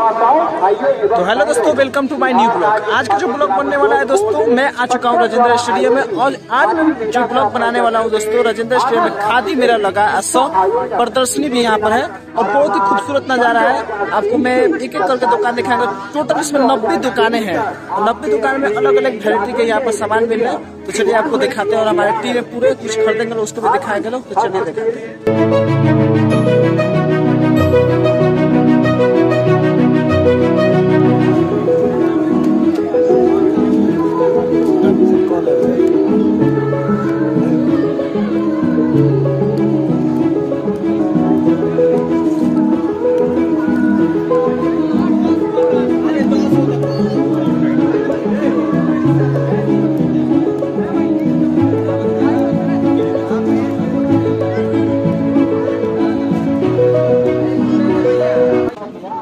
तो हेलो दोस्तों welcome to my new blog आज का जो ब्लॉग बनने वाला है दोस्तों, मैं आ चुका हूँ राजेंद्र स्टेडियम में और आज मैं जो ब्लॉग बनाने वाला हूँ दोस्तों, राजेंद्र स्टेडियम में खादी मेरा लगा सौ प्रदर्शनी भी यहाँ पर है और बहुत ही खूबसूरत नज़ारा है। आपको मैं एक एक करके दुकान दिखाऊँगा। टोटल इसमें नब्बे दुकानें हैं। नब्बे दुकान में अलग अलग वेरायटी के यहाँ पर सामान मिल रहे हैं। तो चलिए आपको दिखाते हैं और हमारे टीम में पूरे कुछ खरीदेंगे उसको भी दिखाएँगे लोग। तो चलिए दिखाते हैं।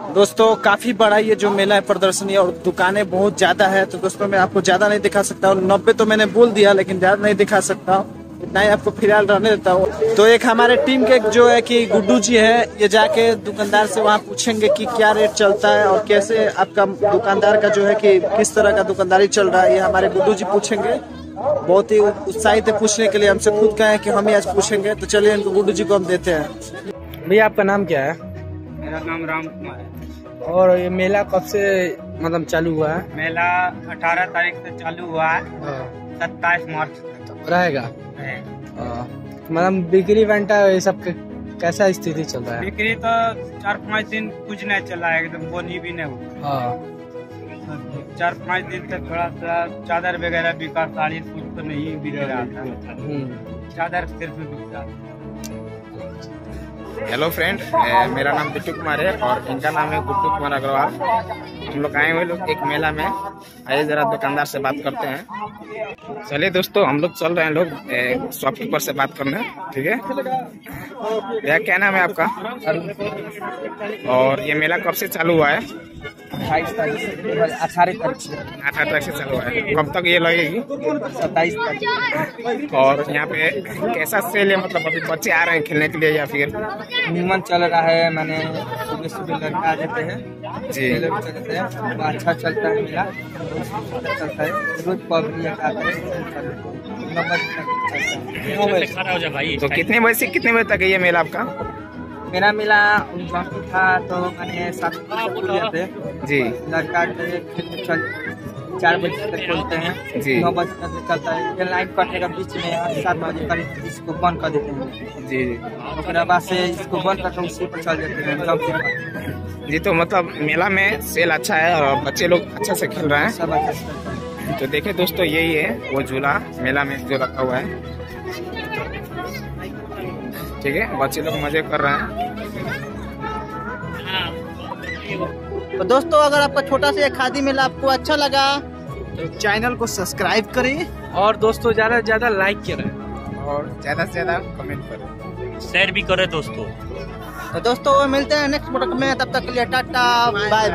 दोस्तों, काफ़ी बड़ा ये जो मेला है, प्रदर्शनी और दुकानें बहुत ज़्यादा है तो दोस्तों, मैं आपको ज़्यादा नहीं दिखा सकता हूँ। नब्बे तो मैंने बोल दिया, लेकिन ज़्यादा नहीं दिखा सकता हूँ। इतना ही आपको फ़िलहाल रहने देता हूँ। तो एक हमारे टीम के जो है कि गुड्डू जी है, ये जाके दुकानदार से वहाँ पूछेंगे कि क्या रेट चलता है और कैसे आपका दुकानदार का जो है कि किस तरह का दुकानदारी चल रहा है, ये हमारे गुड्डू जी पूछेंगे। बहुत ही उत्साहित है पूछने के लिए, हमसे खुद कहे कि हम ही आज पूछेंगे। तो चलिए, इनको गुड्डू जी को हम देते हैं। भैया, आपका नाम क्या है? मेरा नाम राम कुमार है। और ये मेला कब से मतलब चालू हुआ है? मेला 18 तारीख से चालू हुआ है। सत्ताईस मार्च तक रहेगा? मतलब बिक्री घंटा ये सब कैसा स्थिति चल रहा है? बिक्री तो चार पाँच दिन कुछ नहीं चला है एकदम बोनी भी नहीं हुआ। हाँ। चार पाँच दिन तक थोड़ा सा चादर वगैरह बिका साड़ी सूट तो नहीं बिक रहा था। हम्म। चादर सिर्फ़ बिकता हेलो फ्रेंड मेरा नाम बिट्टू कुमार है और इनका नाम है गुड्डू कुमार अग्रवाल। हम लोग आए हुए लोग एक मेला में। आइए जरा दुकानदार से बात करते हैं। चलिए दोस्तों हम लोग चल रहे हैं लोग शॉपकीपर से बात करने। ठीक है? भैया क्या नाम है आपका? और ये मेला कब से चालू हुआ है? अट्ठाईस तारीख अठारह तारीख से। अठारह तारीख से चालू हुआ है। कब तक ये लगेगी? सत्ताईस तारीख। और यहाँ पे कैसा सेल है? मतलब अभी बच्चे आ रहे हैं खेलने के लिए या फिर? निमन चल रहा है मैंने सुबह सुबह लड़का आ जाते हैं जी। चलते हैं तो अच्छा चलता है मेला बहुत अच्छा चलता है रोज पब्लिक आते हैं नौ बजे है। तो कितने बजे से कितने बजे तक है ये मेला आपका? मेरा मेला था तो मैंने सात जाते जी। लड़का के चल चार बजे तक खोलते हैं। जी। नौ बजे तक चलता है। फिर लाइन कटने का बीच में आठ सात बजे करीब इसको बंद कर देते हैं। जी फिर बाद से इसको बंद करके उसी पर चल जाते हैं। जौनपुर का जी तो मतलब मेला में सेल अच्छा है और बच्चे लोग अच्छा से खेल रहे हैं। सब अच्छा से तो देखे दोस्तों यही है वो झूला मेला में जो रखा हुआ है। ठीक है बच्चे लोग मज़े कर रहे हैं। तो दोस्तों अगर आपका छोटा सा ये खादी मेला आपको अच्छा लगा तो चैनल को सब्सक्राइब करें। और दोस्तों ज़्यादा से ज़्यादा लाइक करें। और ज़्यादा से ज़्यादा कमेंट करें। शेयर भी करें दोस्तों। तो दोस्तों मिलते हैं नेक्स्ट प्रोडक्ट में। तब तक के लिए टाटा बाय बाय